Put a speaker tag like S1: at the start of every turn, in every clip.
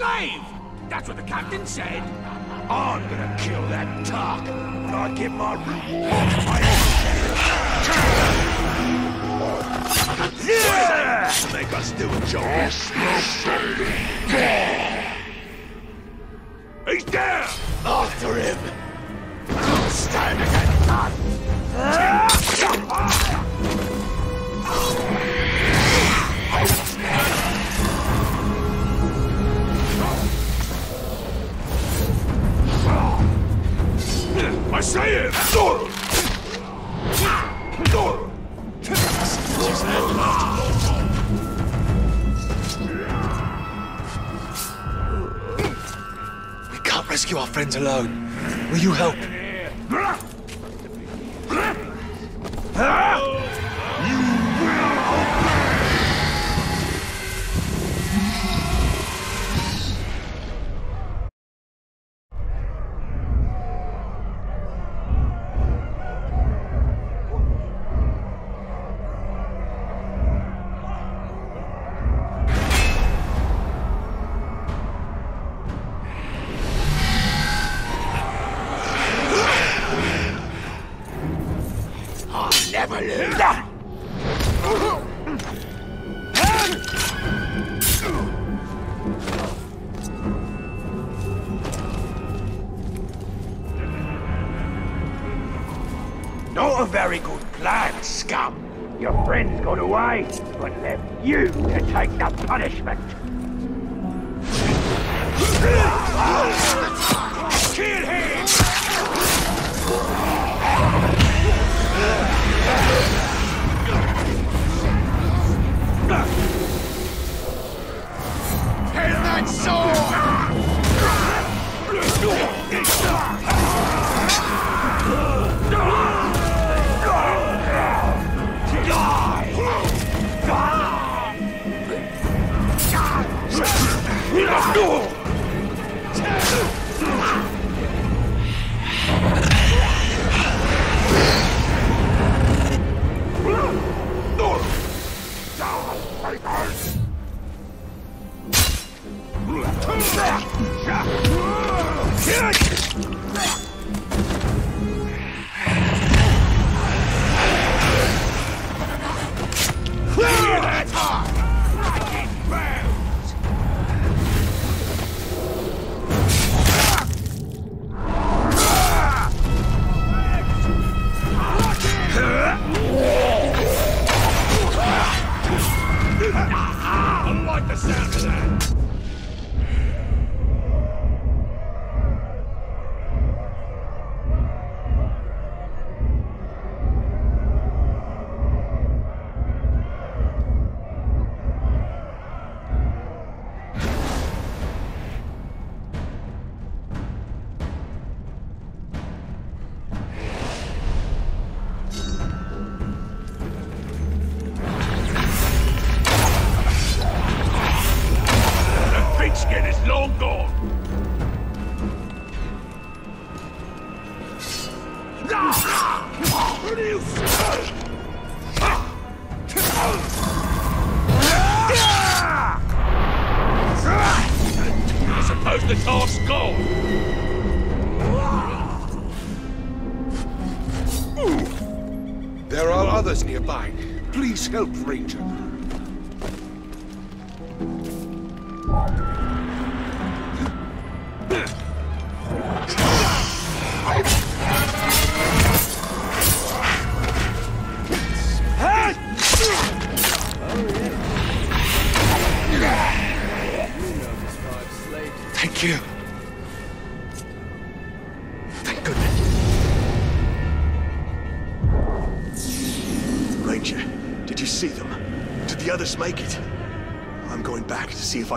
S1: slave! That's what the captain said.
S2: I'm gonna kill that tark, when I get my reward my Yeah! Make us do a job.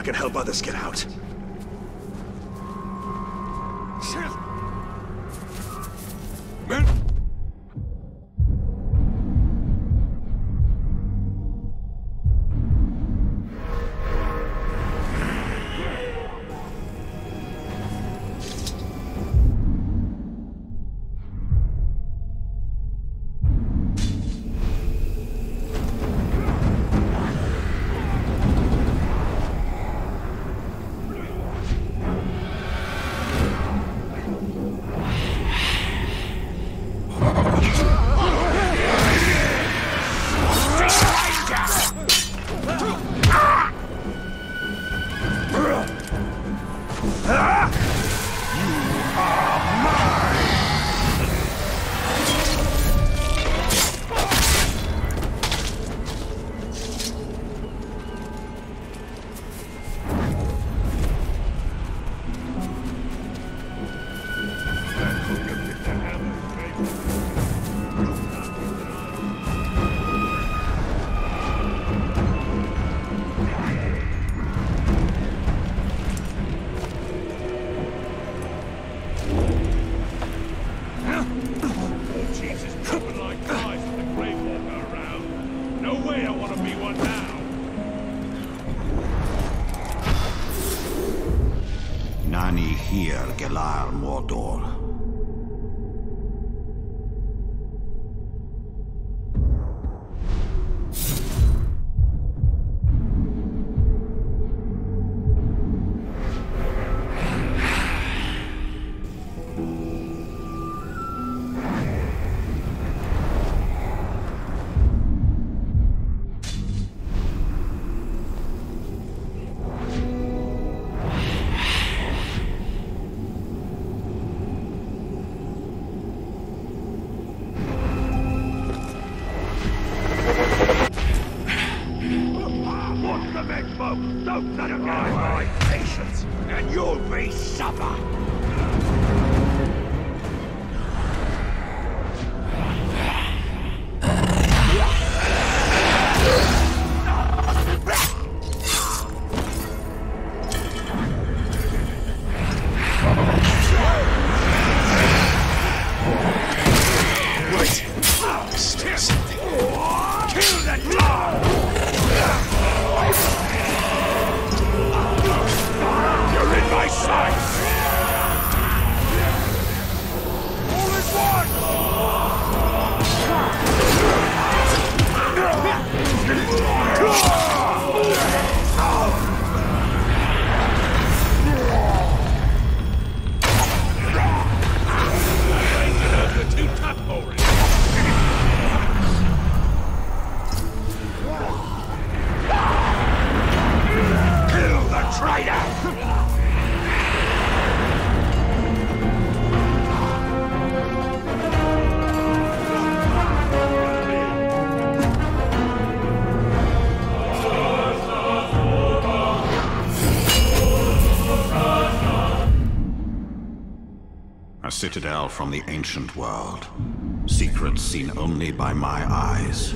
S2: I
S3: can help others get out.
S4: Citadel from the ancient world. Secrets seen only by my eyes.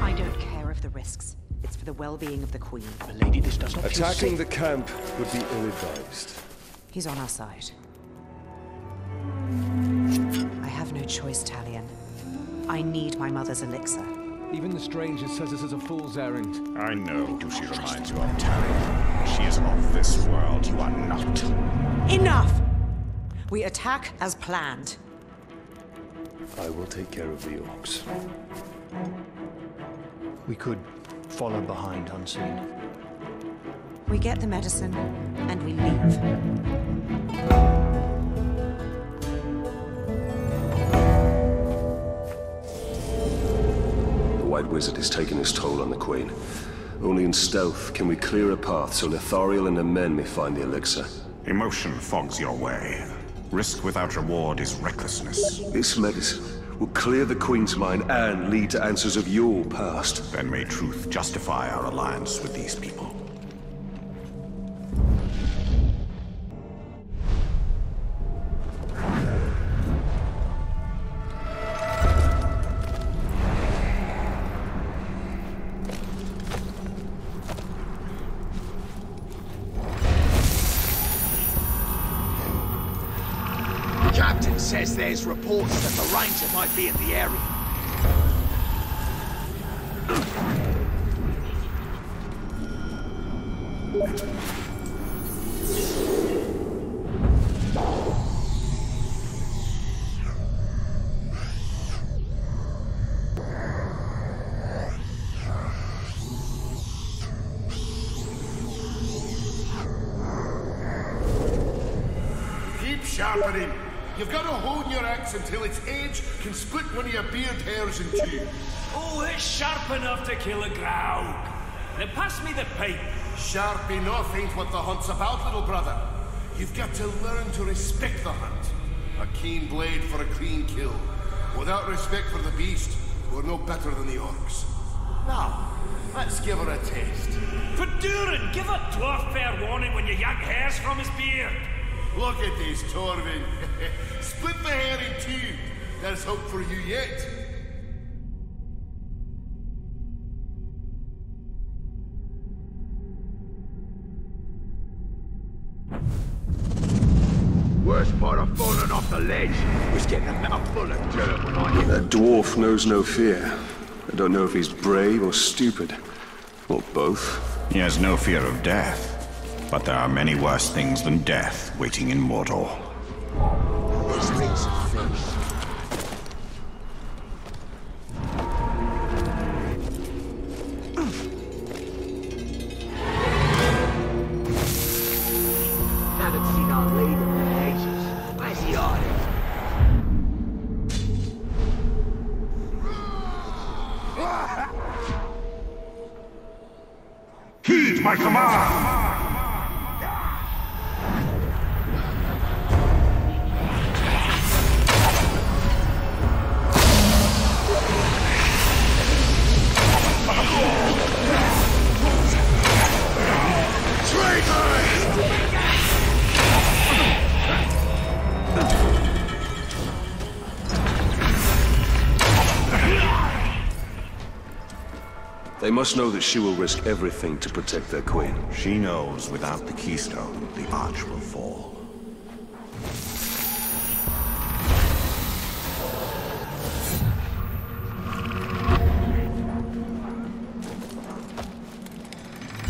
S5: I don't care if the risks.
S6: It's for the well-being of the Queen.
S7: Attacking the camp would be ill-advised.
S5: He's on our side. I have no choice, Talion. I need my mother's elixir.
S8: Even the stranger says this is a fool's errand.
S9: I know who she reminds you of, Talion. She is of this world. You are not.
S5: Enough! We attack as planned.
S7: I will take care of the orcs.
S6: We could follow behind unseen.
S5: We get the medicine, and we leave.
S7: The White Wizard is taking his toll on the Queen. Only in stealth can we clear a path so Lithariel and her men may find the elixir.
S9: Emotion fogs your way. Risk without reward is recklessness.
S7: This medicine will clear the Queen's mind and lead to answers of your past.
S9: Then may truth justify our alliance with these people.
S10: Says there's reports that the Ranger might be in the area.
S2: Sharp enough
S11: ain't what the hunt's about, little brother. You've got to learn to respect the hunt. A keen blade for a clean kill. Without respect for the beast, we're no better than the orcs. Now, let's give her a taste.
S2: For Durin, give a dwarf fair warning when you yank hairs from his beard.
S11: Look at this, Torvin. Split the hair in two. There's hope for you yet.
S7: Knows no fear. I don't know if he's brave or stupid. Or both.
S9: He has no fear of death. But there are many worse things than death waiting in Mordor.
S7: Must know that she will risk everything to protect their queen.
S9: She knows without the keystone, the arch will fall.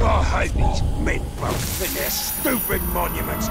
S10: I hate these men folk and their stupid monuments.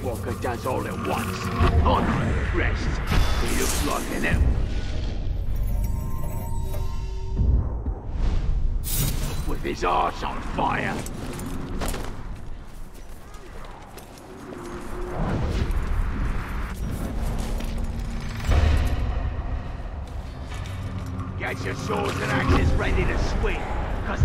S10: Walker does all at once? Not impressed. He looks like an elf. With his arse on fire. Get your swords and axes ready to swing, cause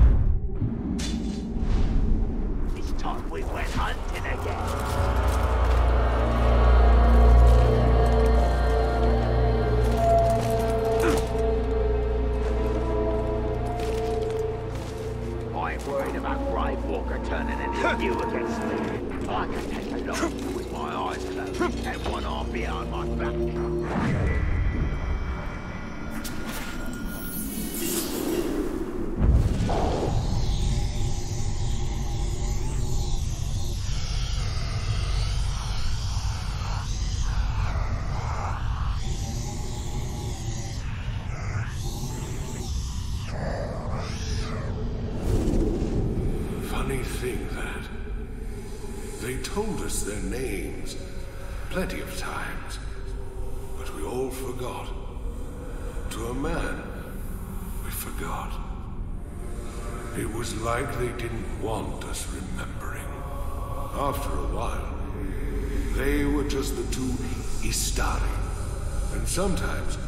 S12: sometimes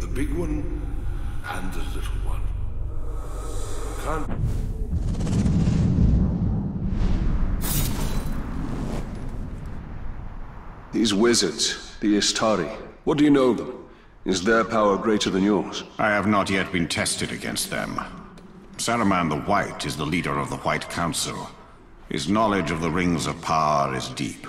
S12: the big one and the little one. Can't
S7: These wizards, the Istari, what do you know of them? Is their power greater than yours?
S9: I have not yet been tested against them. Saruman the White is the leader of the White Council. His knowledge of the Rings of Power is deep.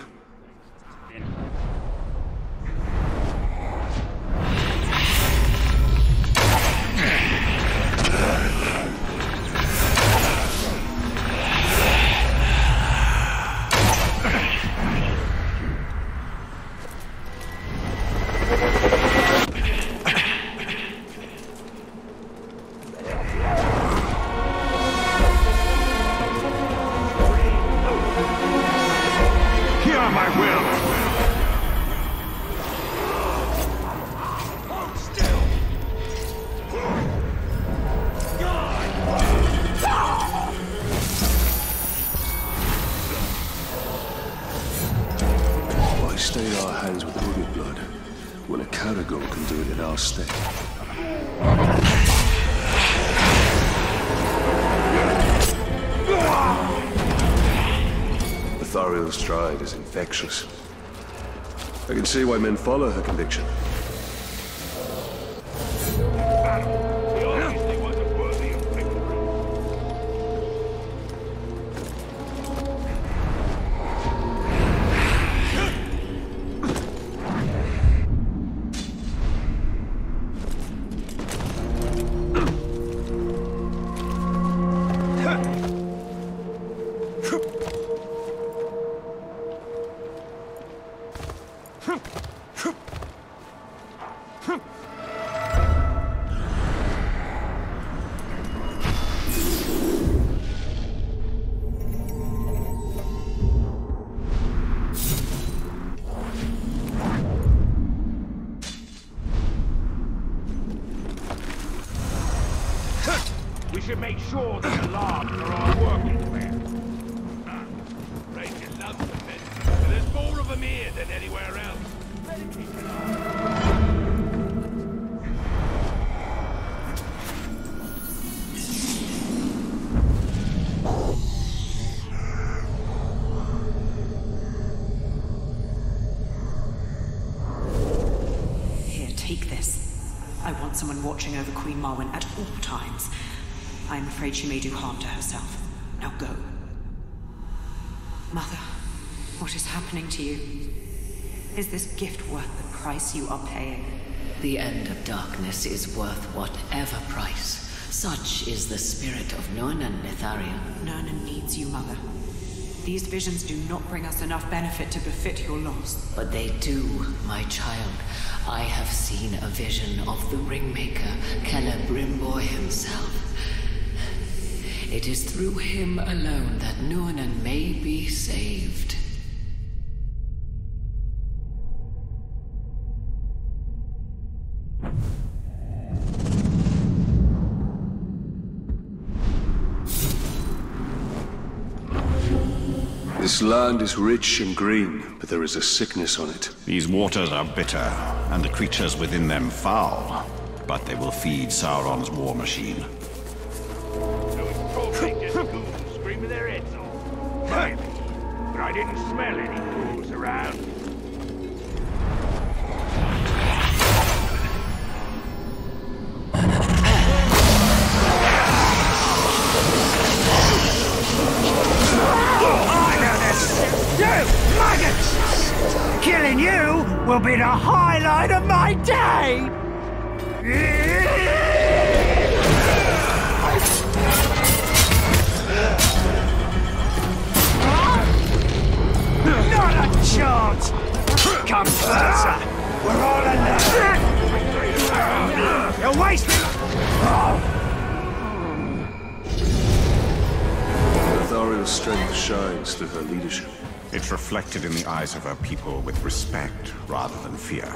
S7: Can see why men follow her conviction.
S5: I someone watching over Queen Marwen at all times. I'm afraid she may do harm to herself. Now go. Mother, what is happening to you? Is this gift worth the price you are paying?
S13: The end of darkness is worth whatever price. Such is the spirit of Nurnan Netharia.
S5: Nurnan needs you, Mother. These visions do not bring us enough benefit to befit your loss.
S13: But they do, my child. I have seen a vision of the Ringmaker, Celebrimbor himself. It is through him alone that Nurnan may be saved.
S7: This land is rich and green, but there is a sickness on it.
S9: These waters are bitter, and the creatures within them foul. But they will feed Sauron's war machine.
S10: Those Rangers goons screaming their heads off. But I didn't smell any fools around.
S14: You will be the highlight of my day! Not a chance! Come closer! We're all alone! You're wasting...
S7: Lithariel's strength shines through her leadership.
S9: It's reflected in the eyes of our people with respect rather than fear.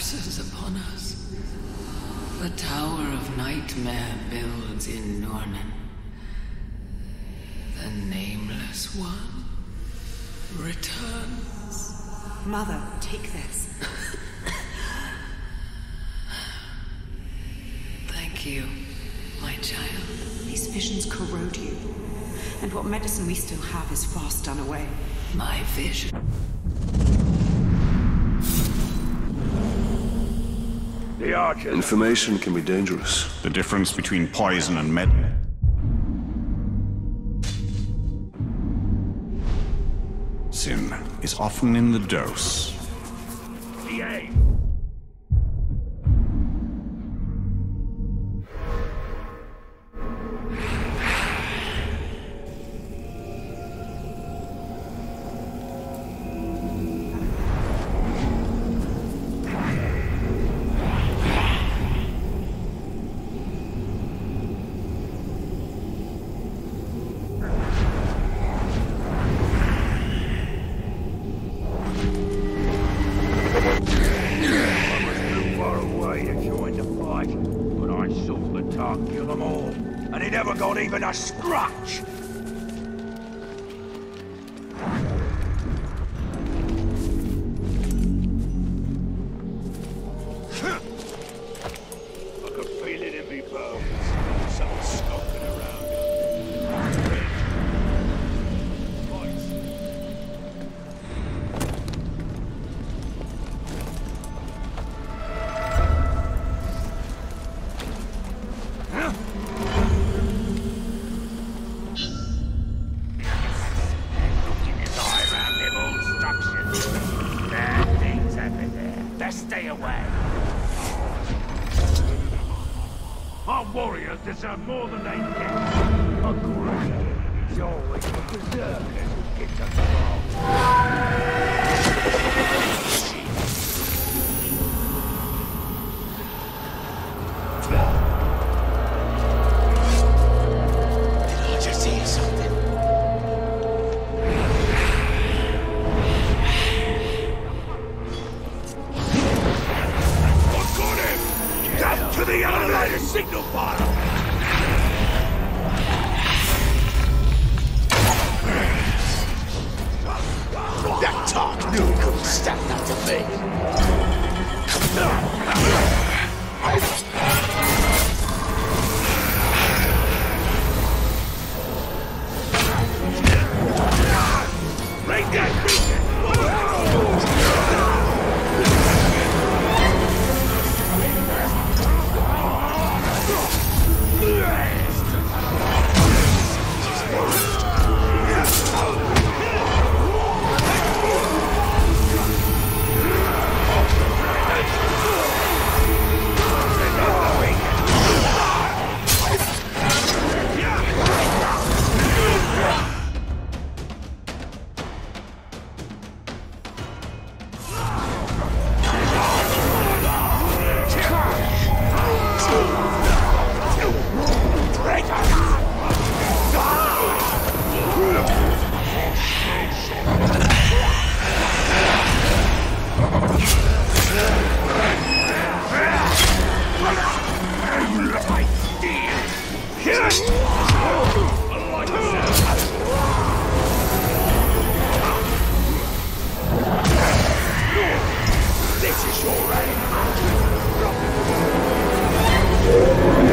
S13: Collapses upon us. The Tower of Nightmare builds in Nornan. The Nameless One returns.
S5: Mother, take this.
S13: Thank you, my child.
S5: These visions corrode you. And what medicine we still have is fast done away.
S13: My vision.
S2: The archers.
S7: Information can be dangerous.
S9: The difference between poison and med... Sin is often in the dose.
S2: Away. Our warriors deserve more than they get. Agree. It's always the berserkers who get the wrong.
S10: I
S2: This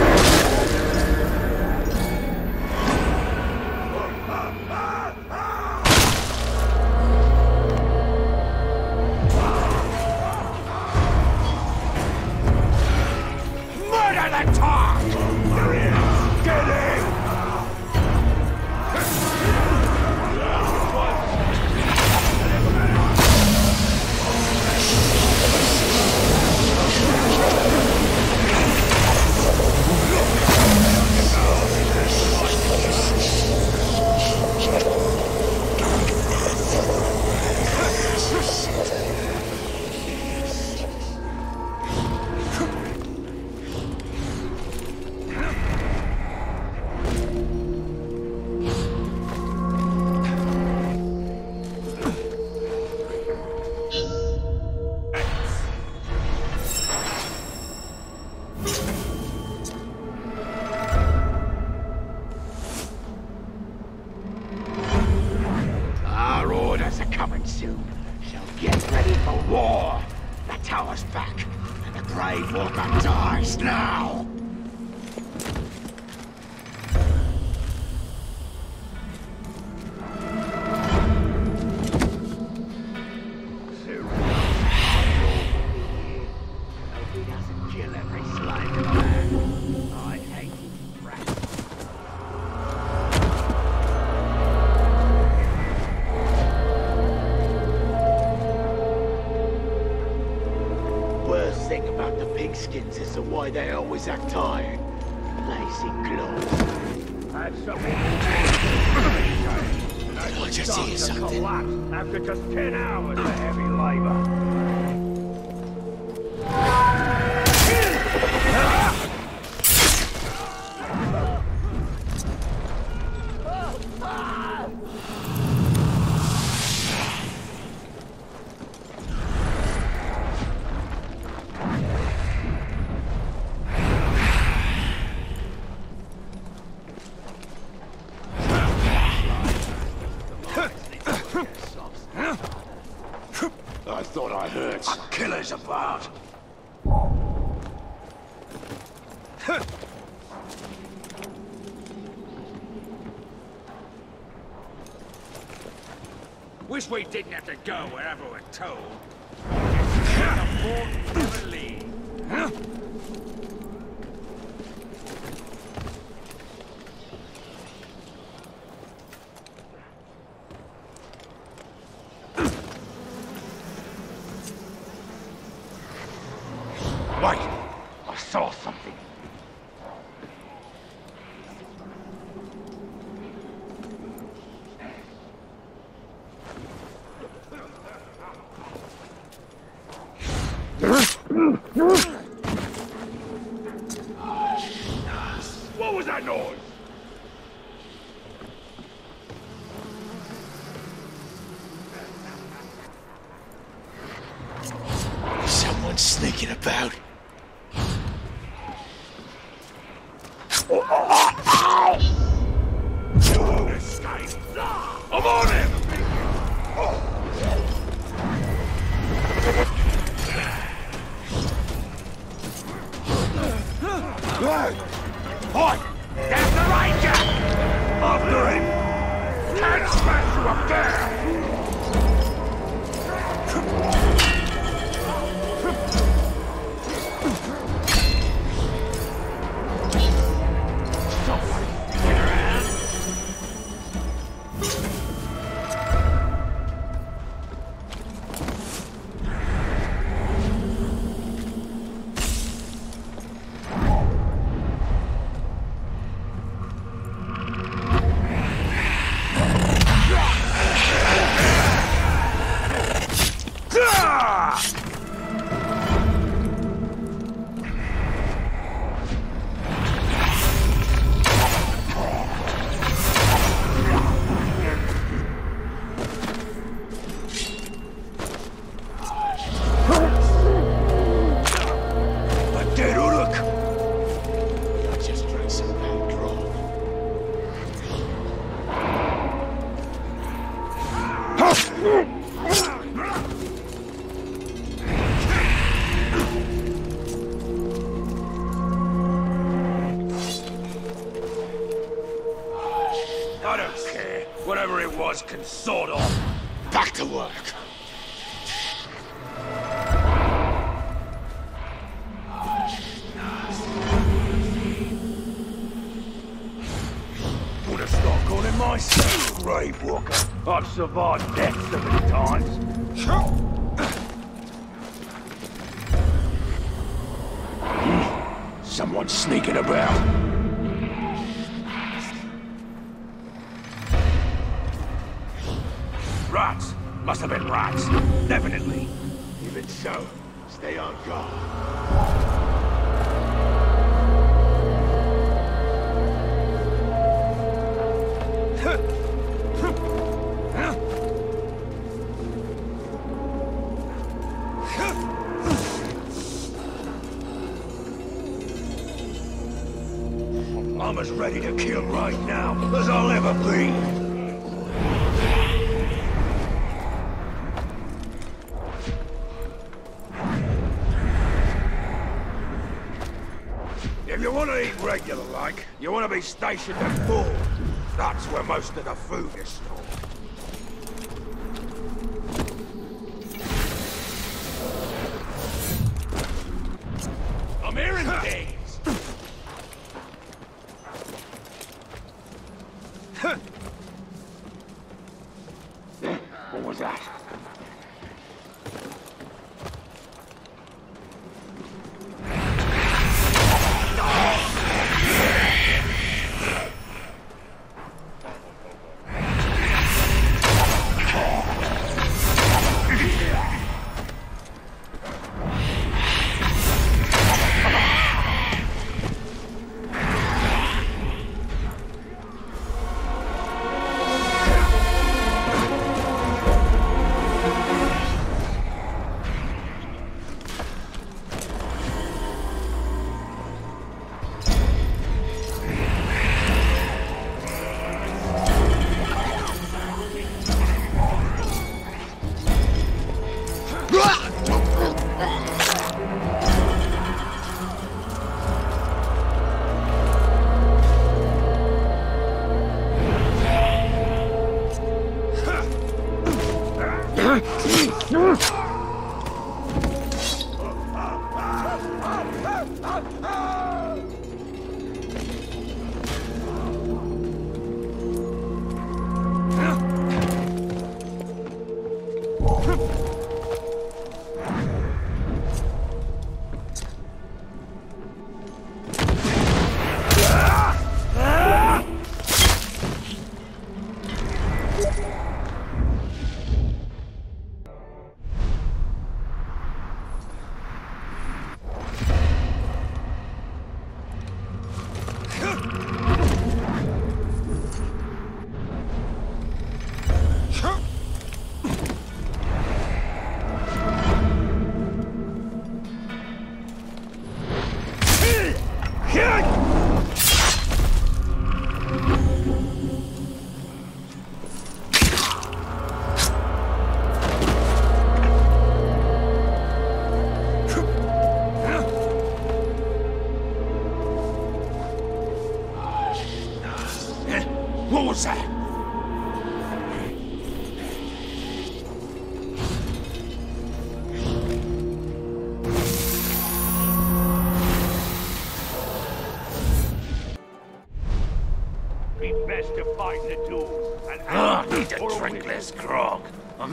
S10: go wherever we're told.
S2: I've you want to eat regular like, you want to be stationed at full. That's where most of the food is stored.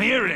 S2: I'm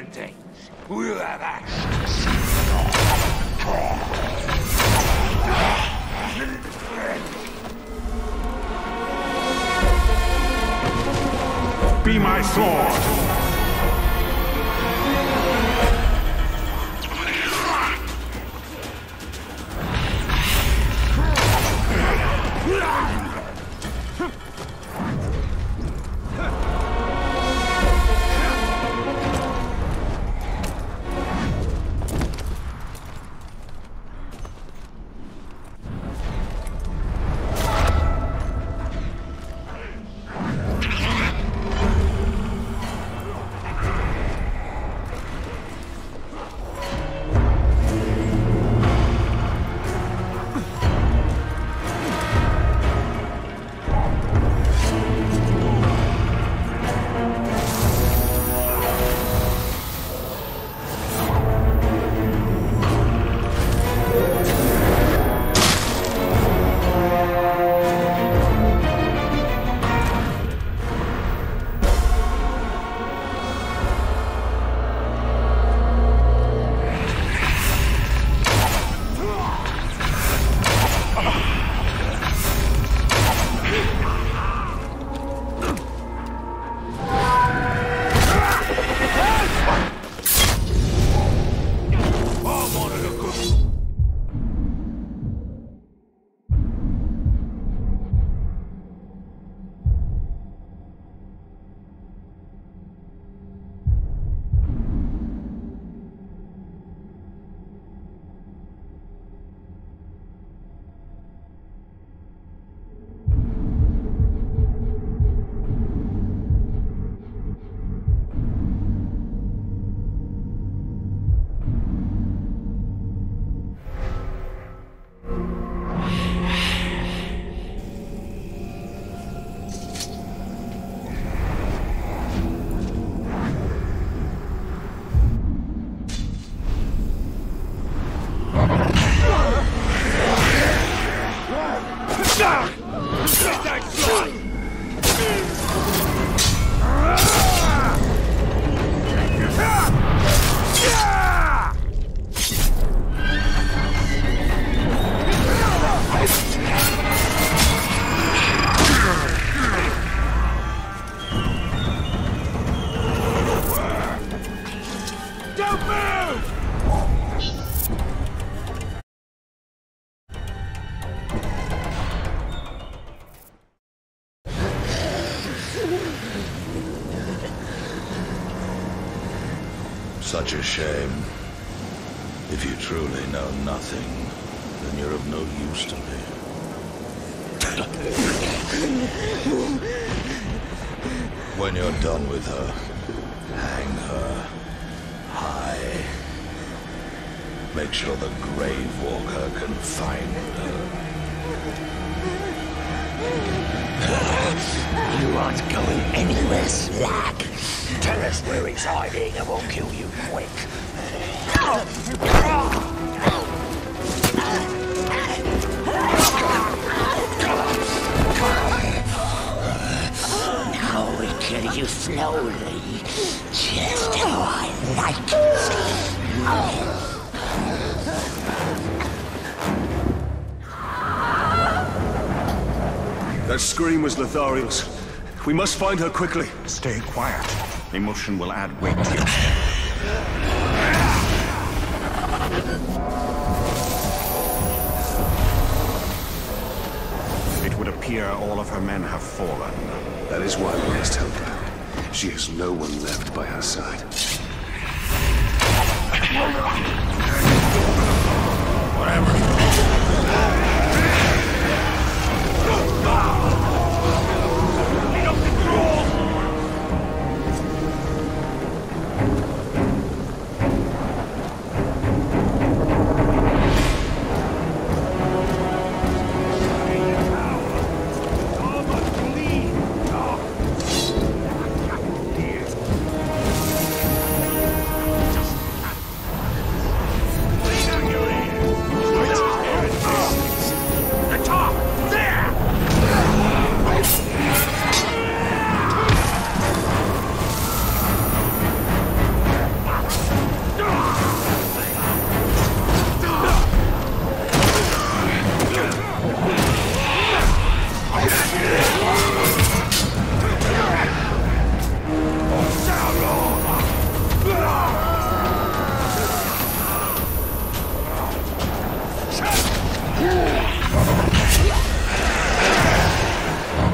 S15: Such a shame. If you truly know nothing, then you're of no use to me. when you're done with her, hang her high. Make sure the Grave Walker can find her.
S10: You aren't going anywhere, Slack. Tell us where he's hiding and we'll kill you quick. Now we kill you slowly, just how I like
S7: That scream was Lithariel's. We must find her quickly.
S9: Stay quiet. Emotion will add weight to your It would appear all of her men have fallen.
S7: That is why we must help her. She has no one left by her side.
S2: The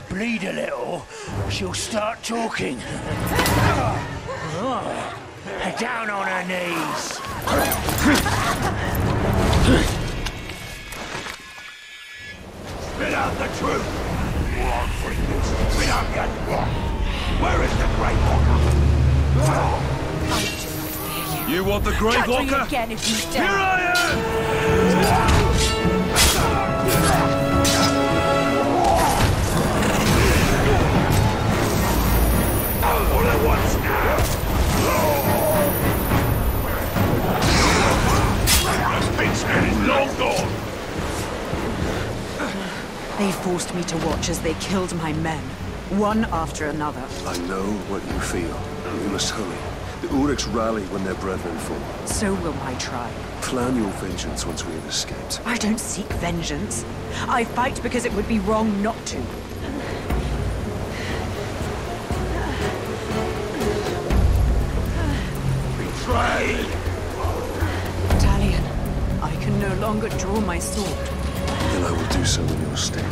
S10: her bleed a little, she'll start talking. Oh, Down on her knees.
S2: Spit out the truth! You are freakers! Spit out your Where is the Grey Walker?
S7: You want the Grave
S16: Catch
S7: Walker?
S16: again if you dare.
S7: Here I am!
S5: They forced me to watch as they killed my men, one after another.
S7: I know what you feel. We must hurry. The Uruks rally when their brethren fall.
S5: So will my tribe.
S7: Plan your vengeance once we have escaped.
S5: I don't seek vengeance. I fight because it would be wrong not to. Longer draw my sword.
S7: Then I will do so in your stead.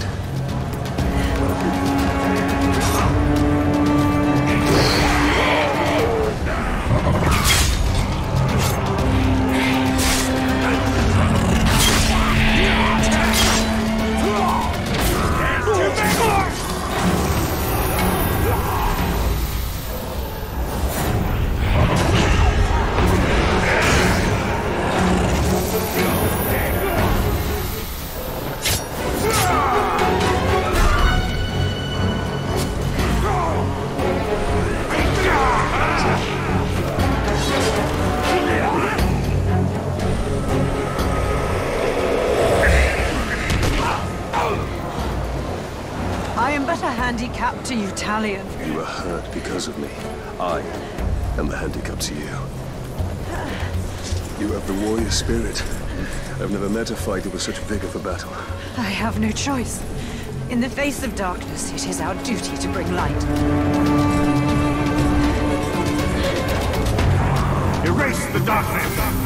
S7: Spirit. I've never met a fighter with such vigor for battle.
S5: I have no choice. In the face of darkness, it is our duty to bring light.
S10: Erase the darkness!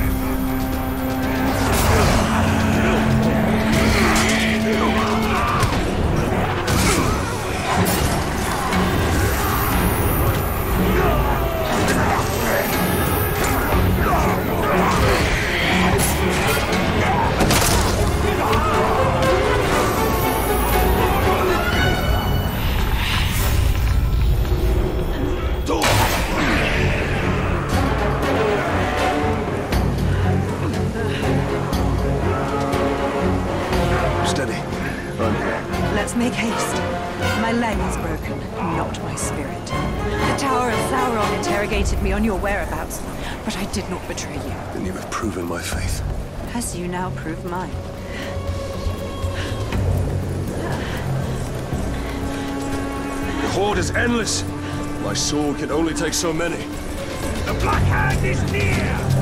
S5: Haste. My leg is broken, not my spirit. The Tower of Sauron interrogated me on your whereabouts, but I did not betray you.
S7: Then you have proven my faith.
S5: As you now prove mine.
S7: The horde is endless. My sword can only take so many.
S10: The Black Hand is near!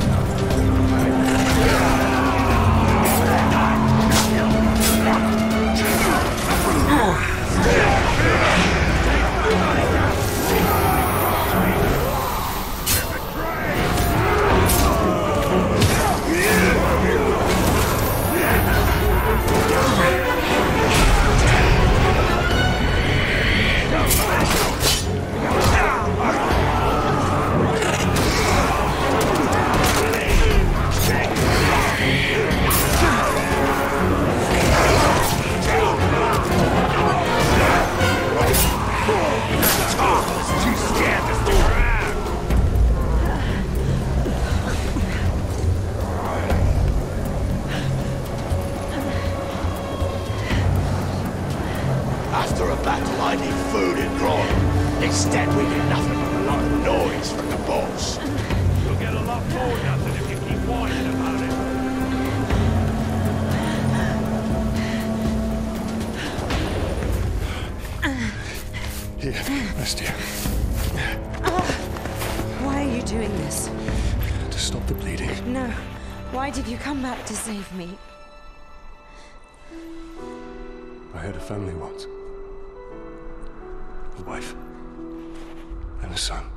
S7: Son.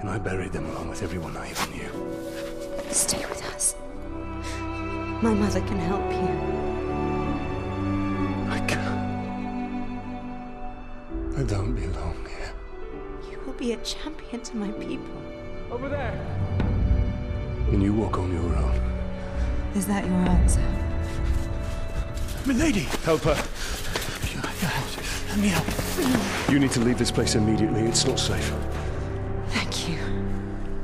S7: And I buried them along with everyone I ever knew.
S5: Stay with us. My mother can help you.
S7: I can't. I don't belong here.
S5: You will be a champion to my people.
S17: Over there.
S7: And you walk on your own.
S5: Is that your answer?
S7: Milady! Help her.
S6: Let me help.
S7: You need to leave this place immediately. It's not safe.
S5: Thank you,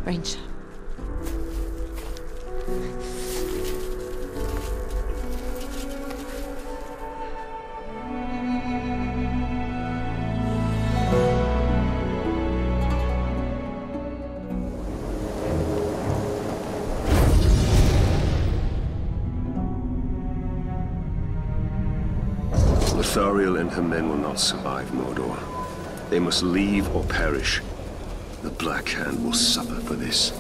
S5: Ranger.
S7: Lithariel and her men will not survive Mordor. They must leave or perish. The Black Hand will suffer for this.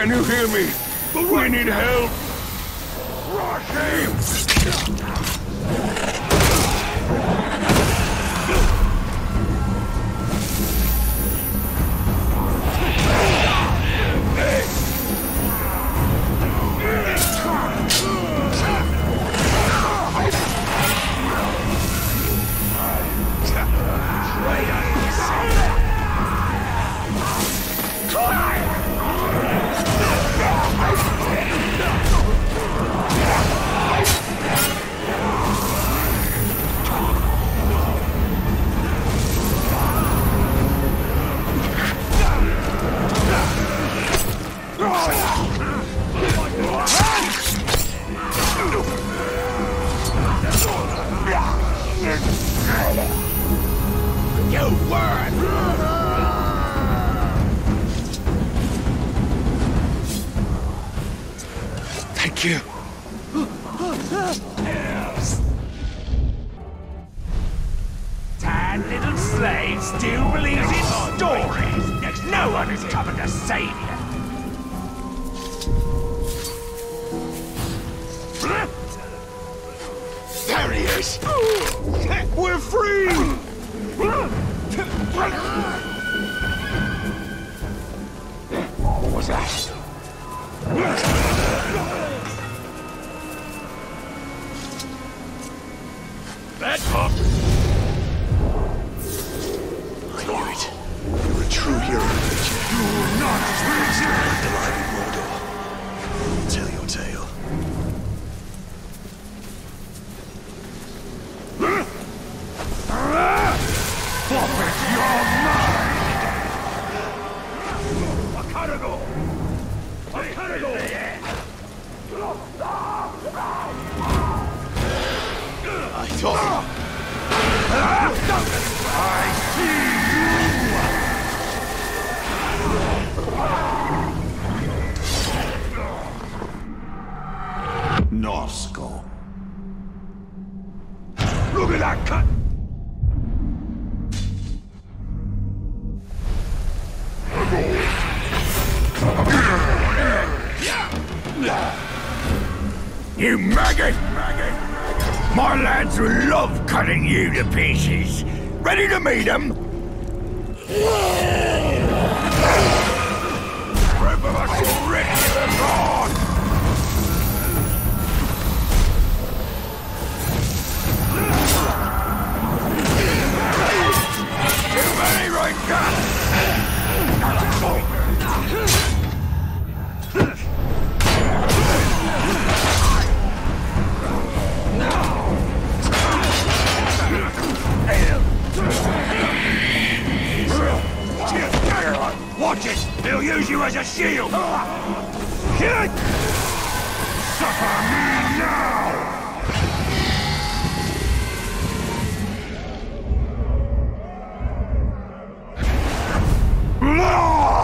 S10: Can you hear me? But we need help! You
S2: maggot! Maggot! My lads will love cutting you to pieces. Ready to meet them? Too many right Watch it! He'll use you as a shield! Hit! Suffer me now! The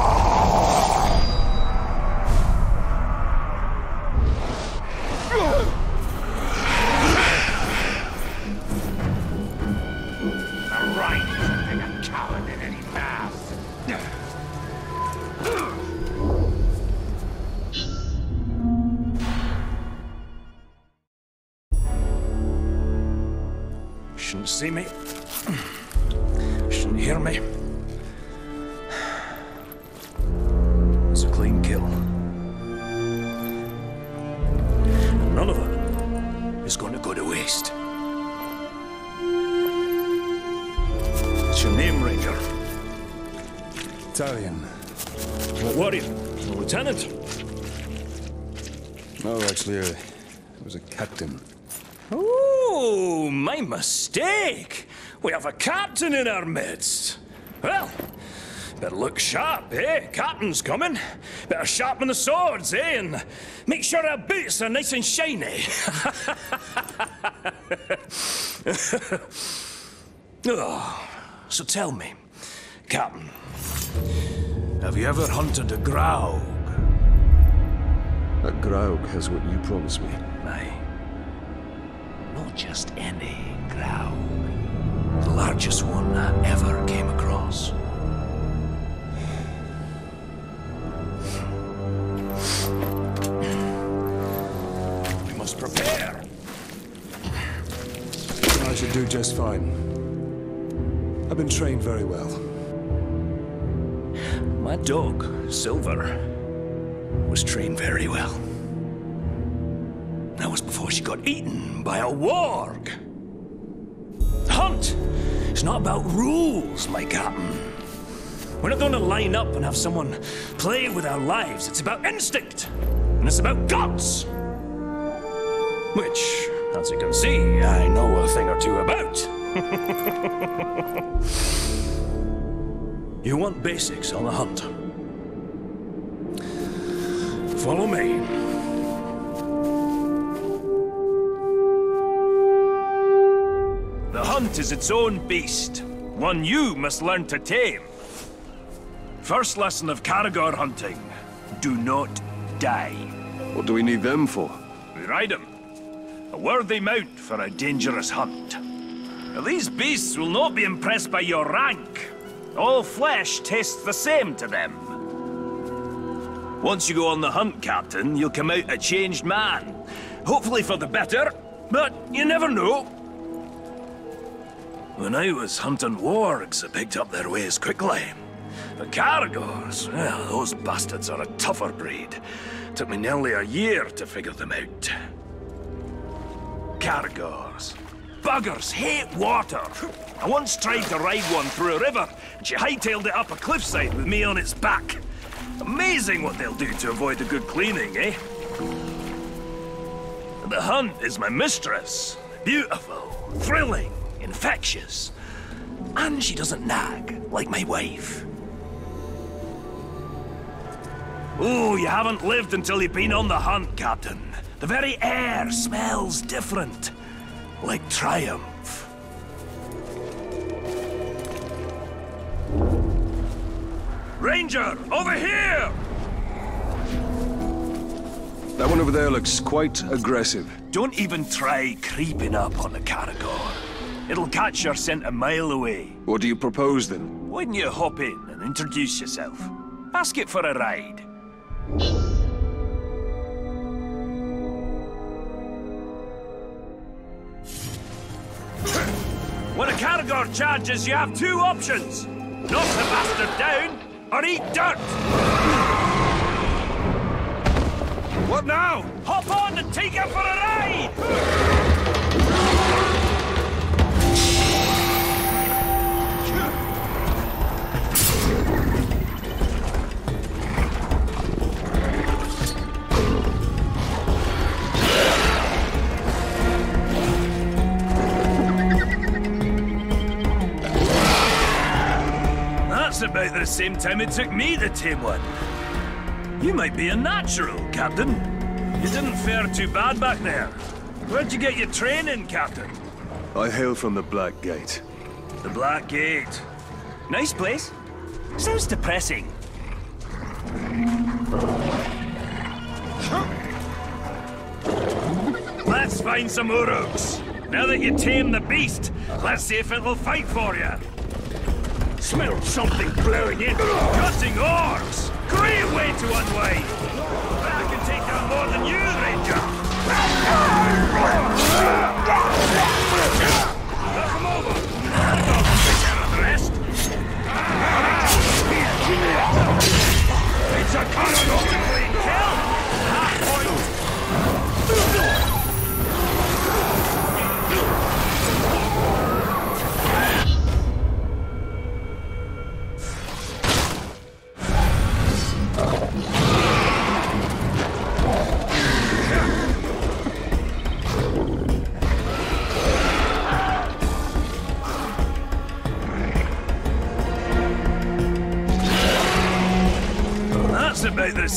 S2: mistake. We have a captain in our midst. Well, better look sharp, eh? Captain's coming. Better sharpen the swords, eh? And make sure our boots are nice and shiny. oh, so tell me, Captain, have you ever hunted a grouse?
S7: A Graug has what you promised me.
S2: Aye. Not just any Graug. The largest one I ever came across. We must prepare.
S17: I should do just fine. I've been trained very well.
S2: My dog, Silver, was trained very well. That was before she got eaten by a warg. Not about rules, my captain. We're not going to line up and have someone play with our lives. It's about instinct. And it's about guts. Which, as you can see, I know a thing or two about. you want basics on the hunt? Follow me. Hunt is its own beast, one you must learn to tame. First lesson of Caragor hunting, do not die.
S7: What do we need them for?
S2: We ride them. A worthy mount for a dangerous hunt. Now, these beasts will not be impressed by your rank. All flesh tastes the same to them. Once you go on the hunt, Captain, you'll come out a changed man. Hopefully for the better, but you never know. When I was hunting wargs, I picked up their ways quickly. The Caragors, well, those bastards are a tougher breed. Took me nearly a year to figure them out. Caragors. Buggers hate water. I once tried to ride one through a river, and she hightailed it up a cliffside with me on its back. Amazing what they'll do to avoid a good cleaning, eh? The hunt is my mistress. Beautiful, thrilling, infectious. And she doesn't nag, like my wife. Oh, you haven't lived until you've been on the hunt, Captain. The very air smells different. Like triumph. Ranger, over here!
S7: That one over there looks quite aggressive.
S2: Don't even try creeping up on the Caragor. It'll catch your scent a mile away.
S7: What do you propose, then?
S2: Why don't you hop in and introduce yourself? Ask it for a ride. When a Caragor charges, you have two options. Knock the bastard down, or eat dirt! What now? Hop on and take him for a ride! That's about the same time it took me to tame one. You might be a natural, Captain. You didn't fare too bad back there. Where'd you get your training, Captain?
S7: I hail from the Black Gate.
S2: The Black Gate. Nice place. Sounds depressing. Let's find some Uruks. Now that you tame the beast, let's see if it'll fight for you. Smell something blowing in. Cutting orcs. Great way to unwind. I can take down more than you,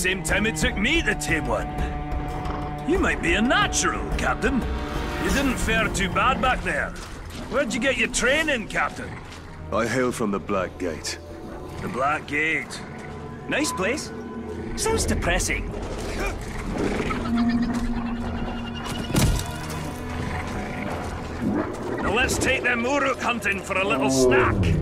S2: same time it took me to tame one. You might be a natural, Captain. You didn't fare too bad back there. Where'd you get your training, Captain?
S7: I hail from the Black Gate.
S2: The Black Gate. Nice place. Sounds depressing. Now let's take them Uruk hunting for a little snack.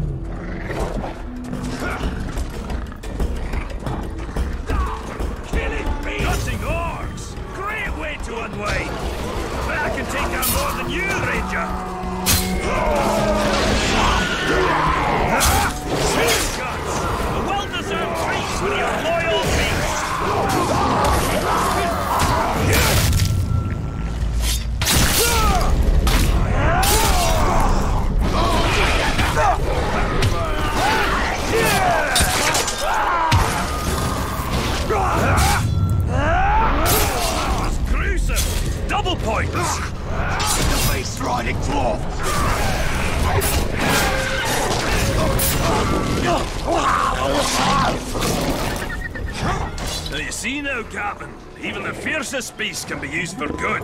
S2: Fiercest beast can be used for good.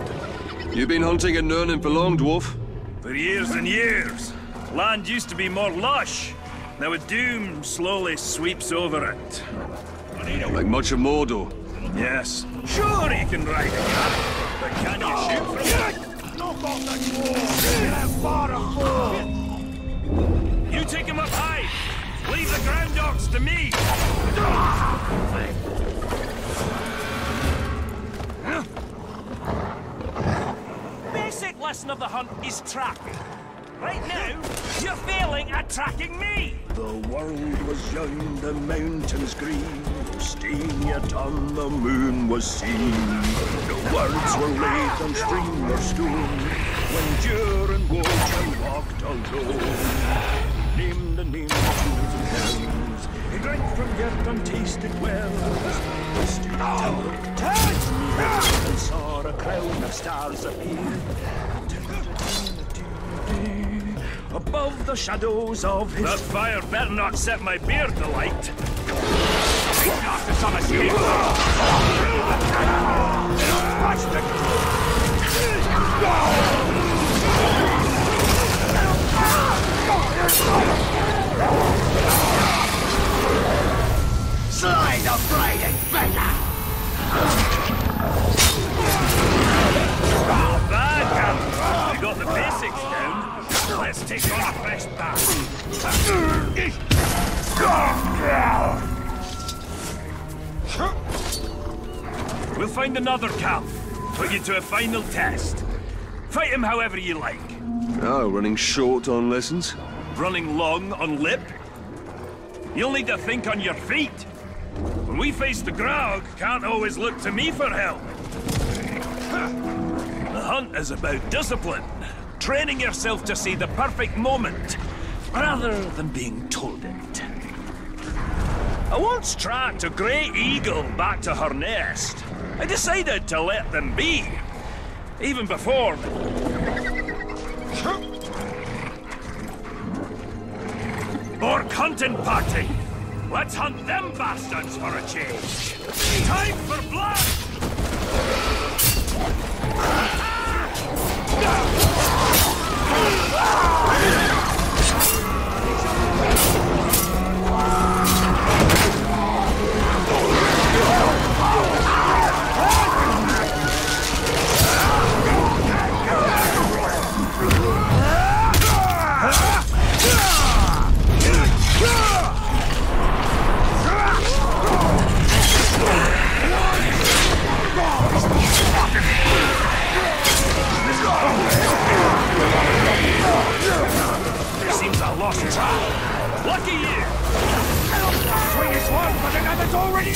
S17: You've been hunting in Nurnin for long, dwarf?
S2: For years and years. Land used to be more lush. Now a doom slowly sweeps over it.
S17: Like much of Mordor.
S2: Yes. Sure you can ride a cat, but can you shoot from it?
S14: Knock off the dwarf! Far fall!
S2: You take him up high. Leave the ground dogs to me. Lesson of the hunt is tracking. Right now, you're failing at tracking me.
S18: The world was young, the mountains green. Steen yet on the moon was seen. No words were laid on stream or stone. When Durin Wojan walked alone. Named the names of and hells. He drank from yet untasted wells. He stood till looked and saw a crown of stars appear. Above the shadows of his
S2: That fire better not set my beard alight.
S14: Slay the braided beggar!
S2: Not bad, Captain. We got the basics down. Let's take on fresh bath. We'll find another camp. Put you to a final test. Fight him however you like.
S17: Oh, running short on lessons?
S2: Running long on lip. You'll need to think on your feet. When we face the Grog, can't always look to me for help. The hunt is about discipline. Training yourself to see the perfect moment, rather than being told it. I once tracked a grey eagle back to her nest. I decided to let them be. Even before... Orc hunting party! Let's hunt them bastards for a change! Time for blood! Lost track. Lucky you!
S14: Sweetest one, but another's already...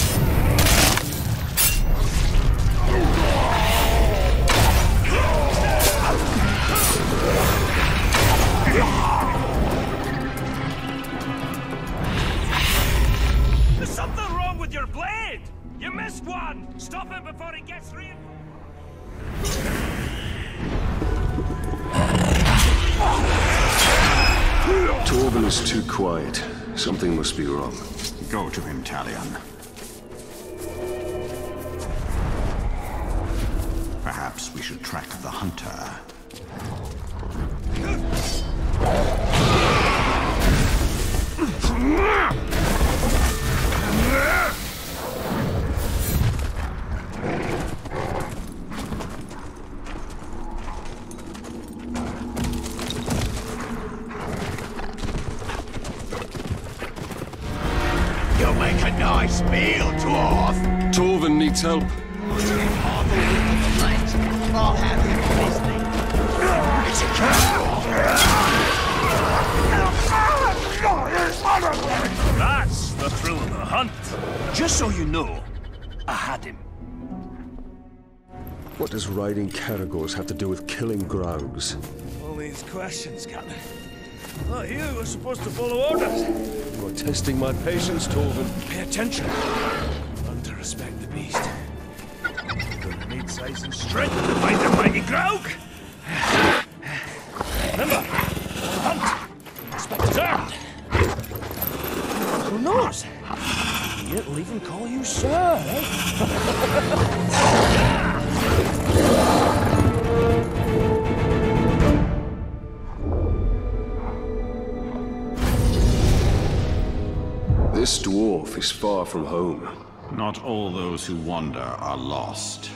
S2: There's something wrong with your blade! You missed one! Stop it before it gets reinforced!
S7: Torben is too quiet. Something must be wrong.
S9: Go to him, Talion. Perhaps we should track the hunter.
S7: Needs help.
S10: I'll have him listening. It's a
S2: That's the thrill of the hunt. Just so you know, I had him.
S7: What does riding Caragors have to do with killing Graugs?
S2: All these questions, Captain. Oh, you were supposed to follow orders.
S7: You are testing my patience, Torvin.
S2: Pay attention. Learn to respect the beast. You're gonna need size and strength to fight the mighty Graug. Remember, on the hunt. Inspector's armed. Who knows? He'll even call you sir, eh?
S19: This dwarf is far from home.
S9: Not all those who wander are lost.